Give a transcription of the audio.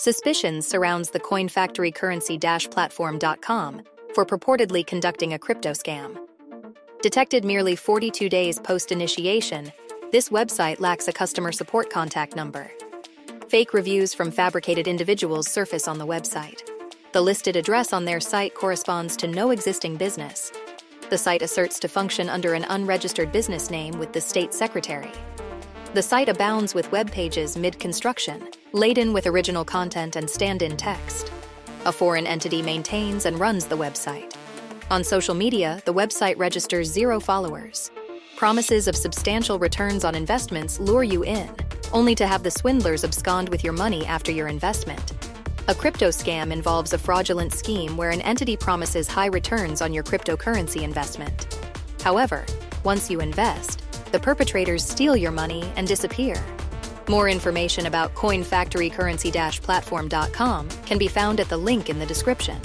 Suspicion surrounds the CoinFactoryCurrency-platform.com for purportedly conducting a crypto scam. Detected merely 42 days post-initiation, this website lacks a customer support contact number. Fake reviews from fabricated individuals surface on the website. The listed address on their site corresponds to no existing business. The site asserts to function under an unregistered business name with the state secretary. The site abounds with web pages mid construction, laden with original content and stand in text. A foreign entity maintains and runs the website. On social media, the website registers zero followers. Promises of substantial returns on investments lure you in, only to have the swindlers abscond with your money after your investment. A crypto scam involves a fraudulent scheme where an entity promises high returns on your cryptocurrency investment. However, once you invest, the perpetrators steal your money and disappear. More information about CoinFactoryCurrency-platform.com can be found at the link in the description.